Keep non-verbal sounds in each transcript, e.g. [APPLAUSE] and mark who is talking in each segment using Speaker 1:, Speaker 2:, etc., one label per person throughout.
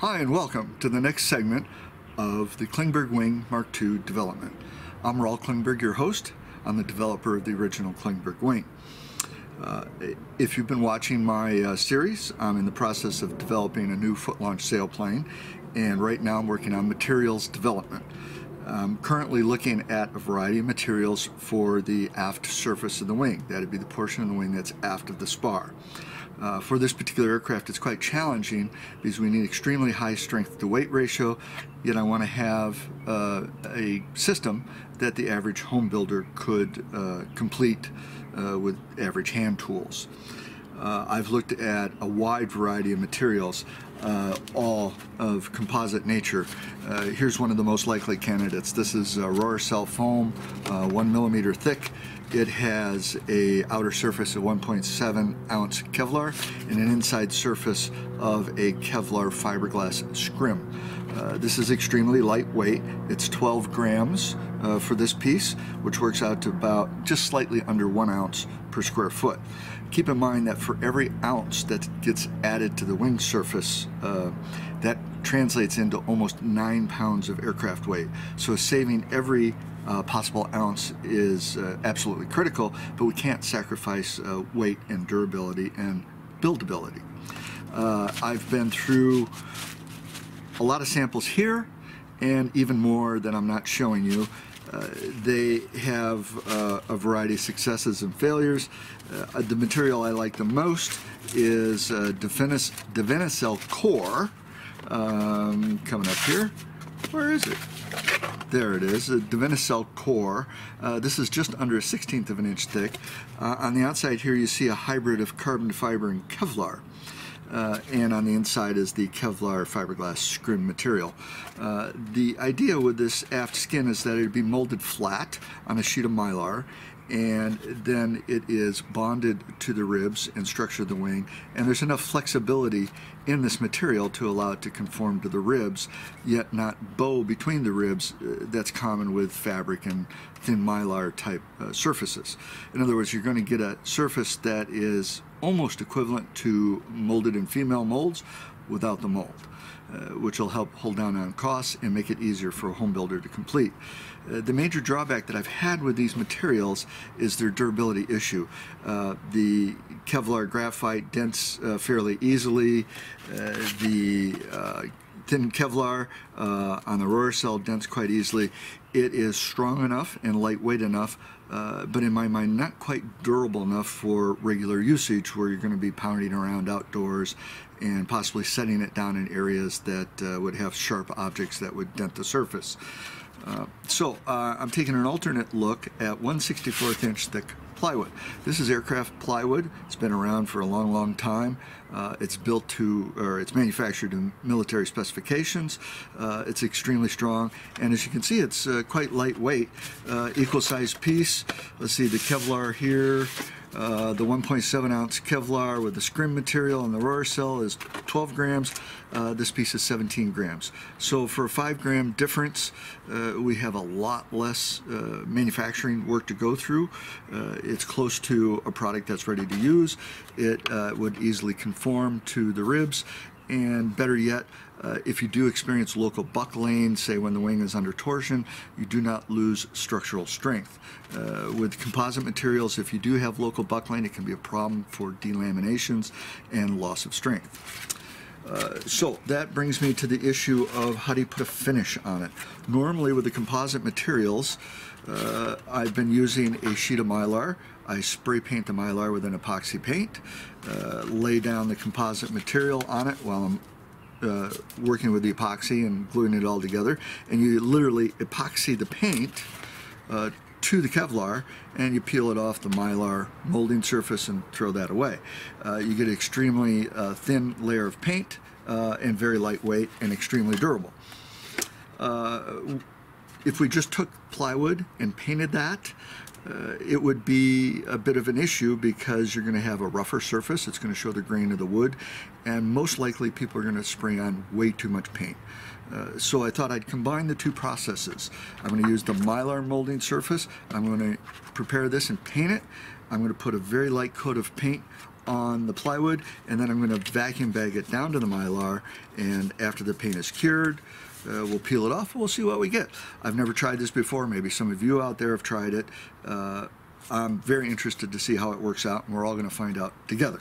Speaker 1: Hi and welcome to the next segment of the Klingberg Wing Mark II development. I'm Raul Klingberg, your host. I'm the developer of the original Klingberg Wing. Uh, if you've been watching my uh, series, I'm in the process of developing a new foot launch sailplane and right now I'm working on materials development. I'm currently looking at a variety of materials for the aft surface of the wing. That'd be the portion of the wing that's aft of the spar. Uh, for this particular aircraft, it's quite challenging because we need extremely high strength to weight ratio, yet I want to have uh, a system that the average home builder could uh, complete uh, with average hand tools. Uh, I've looked at a wide variety of materials, uh, all of composite nature. here's one of the most likely candidates. This is Rohacell foam, one millimeter thick. It has a outer surface of 1.7 ounce Kevlar and an inside surface of a Kevlar fiberglass scrim. Uh, this is extremely lightweight. It's 12 grams uh, for this piece, which works out to about just slightly under one ounce per square foot. Keep in mind that for every ounce that gets added to the wing surface, uh, that translates into almost nine pounds of aircraft weight. So saving every uh, possible ounce is uh, absolutely critical, but we can't sacrifice uh, weight and durability and buildability. Uh, I've been through a lot of samples here and even more that I'm not showing you. Uh, they have uh, a variety of successes and failures. The material I like the most is uh, Divinycell Core, um, coming up here. Where is it? There it is, a Divinycell core. Uh, this is just under a 16th of an inch thick. Uh, on the outside here you see a hybrid of carbon fiber and Kevlar. Uh, and on the inside is the Kevlar fiberglass scrim material. Uh, the idea with this aft skin is that it would be molded flat on a sheet of mylar and then it is bonded to the ribs and structure of the wing. And there's enough flexibility in this material to allow it to conform to the ribs yet not bow between the ribs uh, that's common with fabric and thin mylar type uh, surfaces. In other words you're going to get a surface that is almost equivalent to molded in female molds without the mold uh, which will help hold down on costs and make it easier for a home builder to complete. Uh, the major drawback that I've had with these materials is their durability issue. Uh, the Kevlar graphite dents uh, fairly easily. Uh, the uh, thin Kevlar on the Rohacell dents quite easily. It is strong enough and lightweight enough uh, but in my mind not quite durable enough for regular usage where you're going to be pounding around outdoors and possibly setting it down in areas that uh, would have sharp objects that would dent the surface. Uh, so uh, I'm taking an alternate look at 1 64th inch thick plywood. This is aircraft plywood. It's been around for a long, long time. Uh, it's built to, or it's manufactured to military specifications. Uh, it's extremely strong, and as you can see, it's uh, quite lightweight. Uh, equal size piece. Let's see the Kevlar here. Uh, the 1.7 ounce Kevlar with the scrim material and the Rohacell is 12 grams. Uh, this piece is 17 grams. So for a 5 gram difference, uh, we have a lot less uh, manufacturing work to go through. Uh, it's close to a product that's ready to use. It would easily conform to the ribs and better yet, uh, if you do experience local buckling, say when the wing is under torsion, you do not lose structural strength. Uh, with composite materials, if you do have local buckling, it can be a problem for delaminations and loss of strength. Uh, so that brings me to the issue of how do you put a finish on it. Normally with the composite materials, uh, I've been using a sheet of mylar. I spray paint the mylar with an epoxy paint, uh, lay down the composite material on it while I'm uh, working with the epoxy and gluing it all together. And you literally epoxy the paint uh, to the Kevlar and you peel it off the mylar molding surface and throw that away. Uh, you get an extremely uh, thin layer of paint uh, and very lightweight and extremely durable. If we just took plywood and painted that, uh, it would be a bit of an issue because you're going to have a rougher surface. It's going to show the grain of the wood, and most likely people are going to spray on way too much paint. Uh, so I thought I'd combine the two processes. I'm going to use the mylar molding surface. I'm going to prepare this and paint it. I'm going to put a very light coat of paint on the plywood and then I'm going to vacuum bag it down to the mylar and after the paint is cured uh, we'll peel it off and we'll see what we get. I've never tried this before. Maybe some of you out there have tried it. Uh, I'm very interested to see how it works out and we're all going to find out together.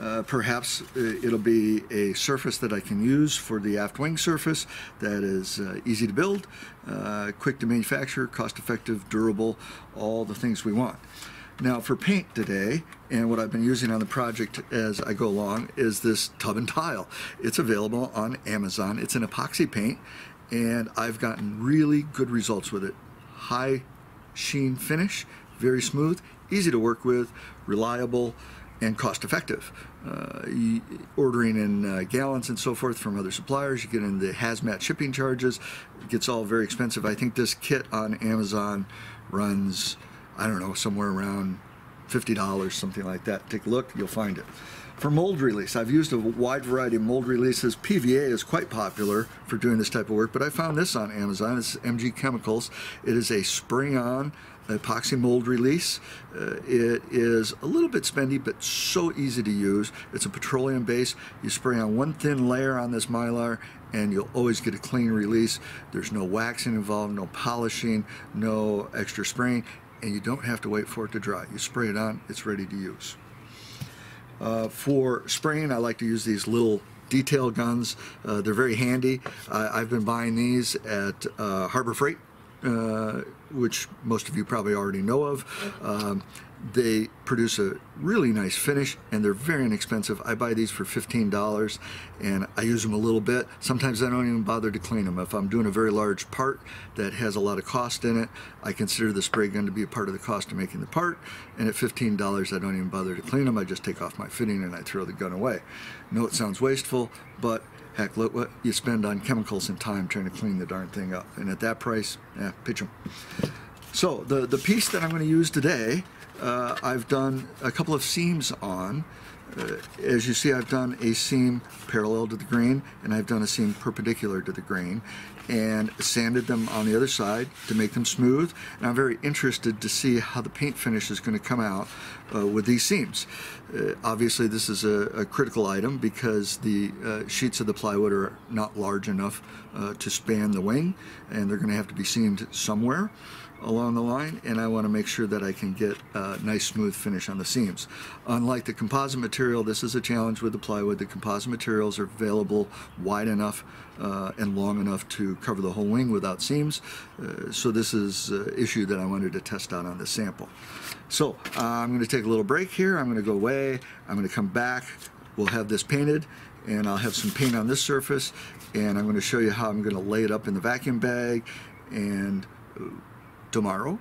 Speaker 1: Uh, perhaps uh, it'll be a surface that I can use for the aft wing surface that is uh, easy to build, uh, quick to manufacture, cost effective, durable, all the things we want. Now for paint today, and what I've been using on the project as I go along is this tub and tile. It's available on Amazon. It's an epoxy paint, and I've gotten really good results with it. High sheen finish, very smooth, easy to work with, reliable, and cost effective. Uh, ordering in uh, gallons and so forth from other suppliers, you get in the hazmat shipping charges, it gets all very expensive. I think this kit on Amazon runs, I don't know, somewhere around $50, something like that. Take a look, you'll find it. For mold release, I've used a wide variety of mold releases. PVA is quite popular for doing this type of work, but I found this on Amazon. It's MG Chemicals. It is a spray-on epoxy mold release. Uh, it is a little bit spendy, but so easy to use. It's a petroleum base. You spray on one thin layer on this mylar and you'll always get a clean release. There's no waxing involved, no polishing, no extra spraying, and you don't have to wait for it to dry. You spray it on, it's ready to use. Uh, for spraying, I like to use these little detail guns. Uh, they're very handy. I've been buying these at uh, Harbor Freight uh, which most of you probably already know of. Um, they produce a really nice finish and they're very inexpensive. I buy these for $15 and I use them a little bit. Sometimes I don't even bother to clean them. If I'm doing a very large part that has a lot of cost in it, I consider the spray gun to be a part of the cost of making the part. And at $15, I don't even bother to clean them. I just take off my fitting and I throw the gun away. Know it sounds wasteful, but Heck, look what you spend on chemicals and time trying to clean the darn thing up. And at that price, yeah, pitch them. So the, the piece that I'm going to use today, uh, I've done a couple of seams on. Uh, as you see, I've done a seam parallel to the grain, and I've done a seam perpendicular to the grain and sanded them on the other side to make them smooth. And I'm very interested to see how the paint finish is going to come out uh, with these seams. Uh, obviously, this is a, a, critical item because the uh, sheets of the plywood are not large enough uh, to span the wing, and they're going to have to be seamed somewhere along the line and I want to make sure that I can get a nice smooth finish on the seams. Unlike the composite material, this is a challenge with the plywood. The composite materials are available wide enough uh, and long enough to cover the whole wing without seams. Uh, so this is an issue that I wanted to test out on this sample. So uh, I'm going to take a little break here. I'm going to go away. I'm going to come back. We'll have this painted and I'll have some paint on this surface and I'm going to show you how I'm going to lay it up in the vacuum bag and tomorrow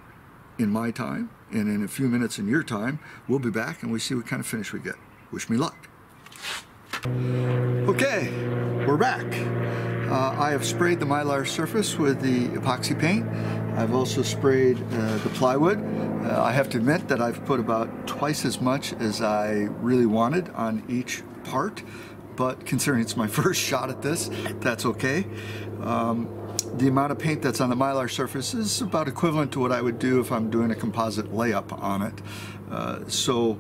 Speaker 1: in my time and in a few minutes in your time, we'll be back and we see what kind of finish we get. Wish me luck. Okay, we're back. Uh, I have sprayed the mylar surface with the epoxy paint. I've also sprayed uh, the plywood. Uh, I have to admit that I've put about twice as much as I really wanted on each part, but considering it's my [LAUGHS] first shot at this, that's okay. Um, the amount of paint that's on the mylar surface is about equivalent to what I would do if I'm doing a composite layup on it. Uh, so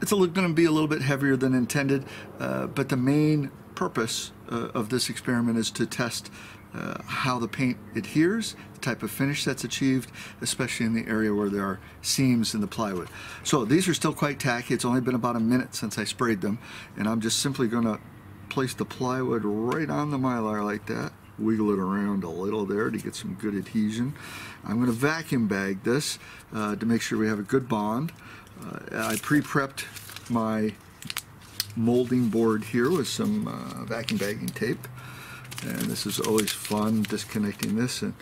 Speaker 1: it's going to be a little bit heavier than intended, uh, but the main purpose uh, of this experiment is to test uh, how the paint adheres, the type of finish that's achieved, especially in the area where there are seams in the plywood. So these are still quite tacky. It's only been about a minute since I sprayed them, and I'm just simply going to place the plywood right on the mylar like that wiggle it around a little there to get some good adhesion. I'm going to vacuum bag this uh, to make sure we have a good bond. Uh, I pre-prepped my molding board here with some uh, vacuum bagging tape and this is always fun disconnecting this and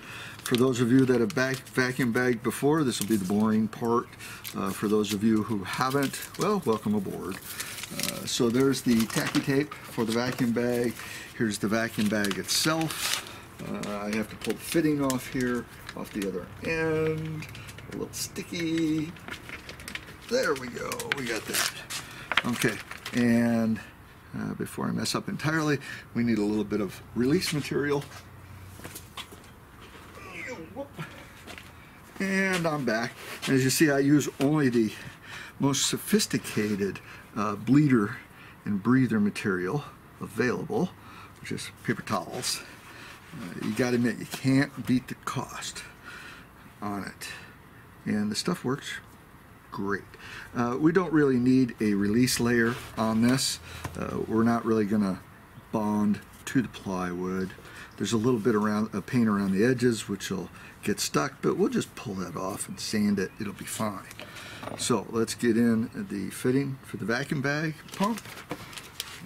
Speaker 1: for those of you that have back, vacuum bagged before this will be the boring part uh, for those of you who haven't well welcome aboard uh, so there's the tacky tape for the vacuum bag Here's the vacuum bag itself. Uh, I have to pull the fitting off here, off the other end. A little sticky. There we go, we got that. Okay, and uh, before I mess up entirely, we need a little bit of release material. And I'm back. As you see, I use only the most sophisticated uh, bleeder and breather material available, which is paper towels. Uh, you got to admit, you can't beat the cost on it. And the stuff works great. Uh, we don't really need a release layer on this. Uh, we're not really going to bond to the plywood. There's a little bit around a paint around the edges which will get stuck, but we'll just pull that off and sand it. It'll be fine. So let's get in the fitting for the vacuum bag pump.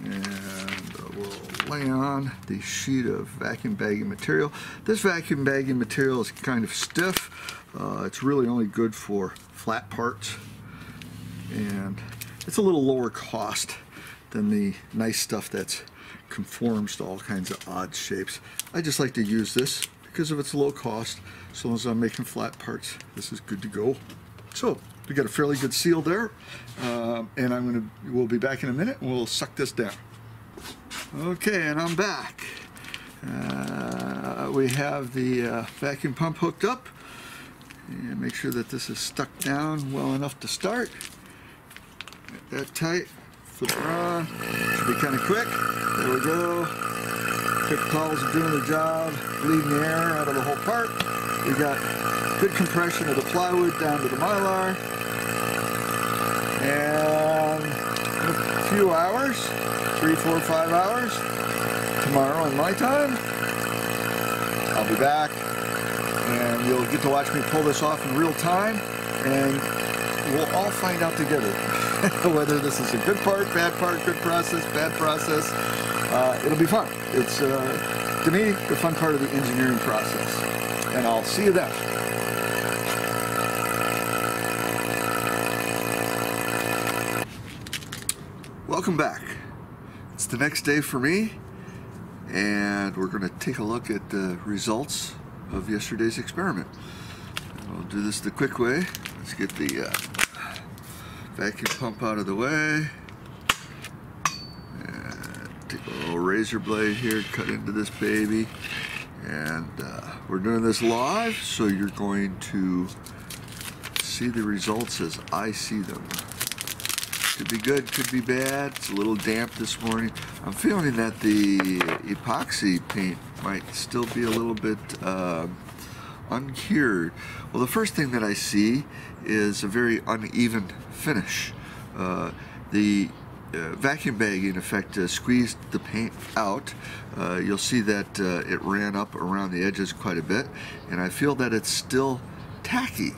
Speaker 1: And we'll lay on the sheet of vacuum bagging material. This vacuum bagging material is kind of stiff. Uh, it's really only good for flat parts. And it's a little lower cost than the nice stuff that's conforms to all kinds of odd shapes. I just like to use this because of its low cost. Long as I'm making flat parts, this is good to go. So we got a fairly good seal there, uh, and I'm gonna. We'll be back in a minute, and we'll suck this down. Okay, and I'm back. Uh, we have the uh, vacuum pump hooked up, and make sure that this is stuck down well enough to start. Get that tight. Flip it on. Should be kind of quick. There we go. Paper towels are doing their job, bleeding the air out of the whole part. We got good compression of the plywood down to the mylar. And a few hours, three, four, five hours, tomorrow in my time, I'll be back and you'll get to watch me pull this off in real time and we'll all find out together [LAUGHS] whether this is a good part, bad part, good process, bad process. Uh, it'll be fun. It's, uh, to me, the fun part of the engineering process. And I'll see you then. Welcome back. It's the next day for me, and we're going to take a look at the results of yesterday's experiment. We'll do this the quick way. Let's get the uh, vacuum pump out of the way. And take a little razor blade here, cut into this baby. And uh, we're doing this live, so you're going to see the results as I see them. Could be good, could be bad. It's a little damp this morning. I'm feeling that the epoxy paint might still be a little bit uh, uncured. Well, the first thing that I see is a very uneven finish. Uh, the uh, vacuum bag in effect uh, squeezed the paint out. Uh, you'll see that uh, it ran up around the edges quite a bit and I feel that it's still tacky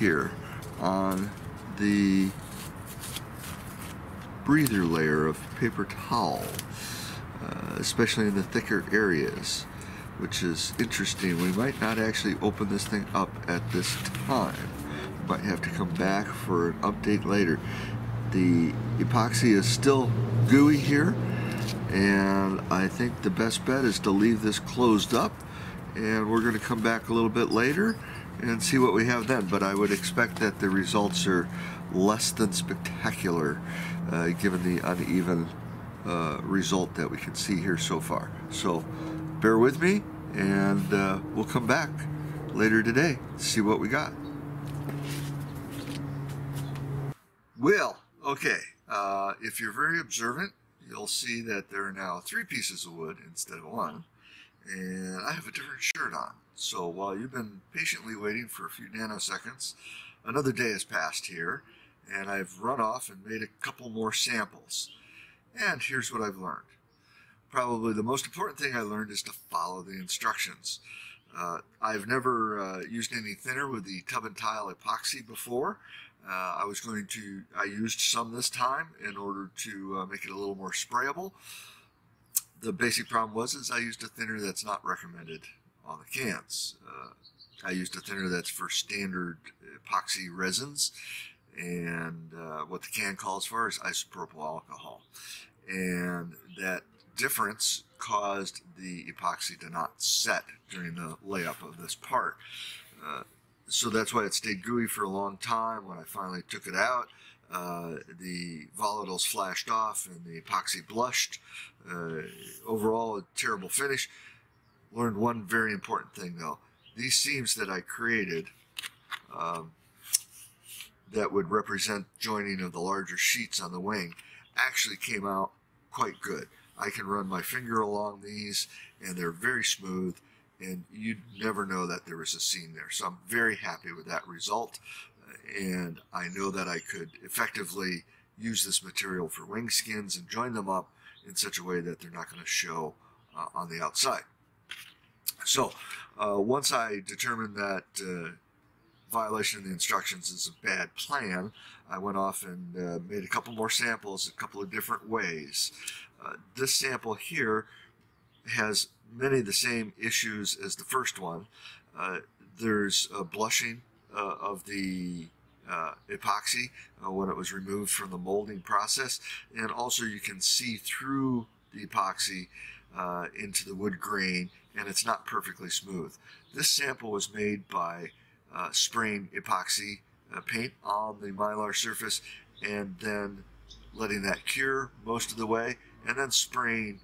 Speaker 1: here on the breather layer of paper towel, uh, especially in the thicker areas, which is interesting. We might not actually open this thing up at this time. We might have to come back for an update later. The epoxy is still gooey here, and I think the best bet is to leave this closed up, and we're going to come back a little bit later and see what we have then. But I would expect that the results are less than spectacular uh, given the uneven uh, result that we can see here so far. So bear with me and uh, we'll come back later today to see what we got. Well, okay, uh, if you're very observant, you'll see that there are now three pieces of wood instead of one, and I have a different shirt on. So while you've been patiently waiting for a few nanoseconds, another day has passed here, and I've run off and made a couple more samples. And here's what I've learned. Probably the most important thing I learned is to follow the instructions. Uh, I've never uh, used any thinner with the tub and tile epoxy before. Uh, I was going to, I used some this time in order to uh, make it a little more sprayable. The basic problem was is I used a thinner that's not recommended on the cans. Uh, I used a thinner that's for standard epoxy resins and uh, what the can calls for is isopropyl alcohol. And that difference caused the epoxy to not set during the layup of this part. Uh, so that's why it stayed gooey for a long time. When I finally took it out, uh, the volatiles flashed off and the epoxy blushed. Uh, overall, a terrible finish. Learned one very important thing though. These seams that I created um, that would represent joining of the larger sheets on the wing actually came out quite good. I can run my finger along these and they're very smooth and you'd never know that there was a seam there. So I'm very happy with that result and I know that I could effectively use this material for wing skins and join them up in such a way that they're not going to show uh, on the outside. So uh, once I determined that uh, violation of the instructions is a bad plan, I went off and uh, made a couple more samples a couple of different ways. Uh, this sample here has many of the same issues as the first one. Uh, there's blushing uh, of the uh, epoxy uh, when it was removed from the molding process and also you can see through the epoxy uh, into the wood grain and it's not perfectly smooth. This sample was made by uh, spraying epoxy uh, paint on the mylar surface and then letting that cure most of the way and then spraying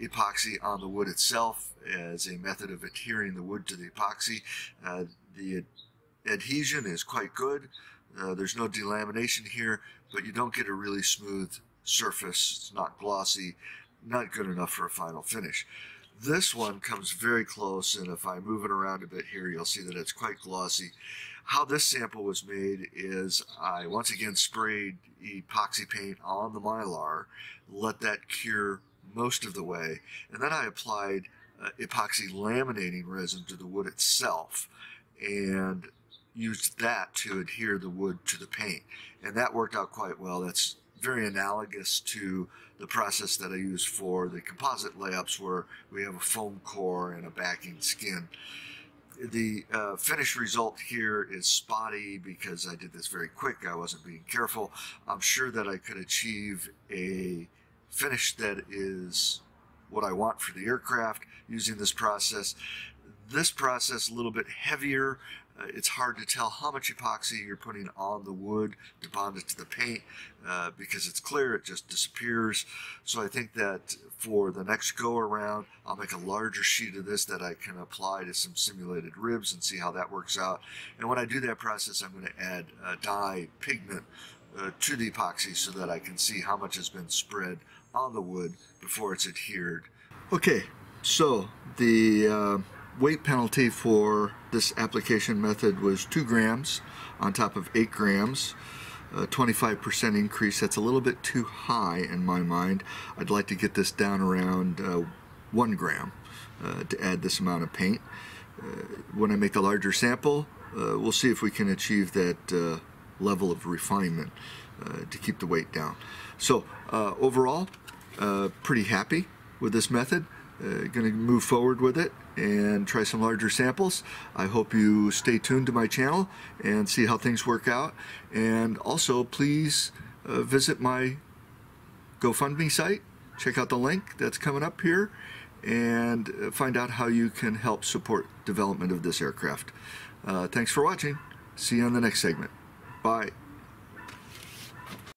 Speaker 1: epoxy on the wood itself as a method of adhering the wood to the epoxy. Uh, the adhesion is quite good. Uh, there's no delamination here, but you don't get a really smooth surface. It's not glossy, not good enough for a final finish. This one comes very close, and if I move it around a bit here, you'll see that it's quite glossy. How this sample was made is I once again sprayed epoxy paint on the mylar, let that cure most of the way, and then I applied uh, epoxy laminating resin to the wood itself. And used that to adhere the wood to the paint. And that worked out quite well. That's very analogous to the process that I use for the composite layups where we have a foam core and a backing skin. The uh, finished result here is spotty because I did this very quick. I wasn't being careful. I'm sure that I could achieve a finish that is what I want for the aircraft using this process. This process a little bit heavier, uh, it's hard to tell how much epoxy you're putting on the wood to bond it to the paint uh, because it's clear, it just disappears. So I think that for the next go around, I'll make a larger sheet of this that I can apply to some simulated ribs and see how that works out. And when I do that process, I'm going to add a dye pigment uh, to the epoxy so that I can see how much has been spread on the wood before it's adhered. Okay, so the uh, weight penalty for this application method was 2 grams on top of 8 grams. A 25% increase, that's a little bit too high in my mind. I'd like to get this down around uh, 1 gram uh, to add this amount of paint. Uh, when I make a larger sample, uh, we'll see if we can achieve that uh, level of refinement uh, to keep the weight down. So overall, pretty happy with this method. Uh, going to move forward with it and try some larger samples. I hope you stay tuned to my channel and see how things work out. And also, please uh, visit my GoFundMe site. Check out the link that's coming up here and uh, find out how you can help support development of this aircraft. Uh, thanks for watching. See you on the next segment. Bye.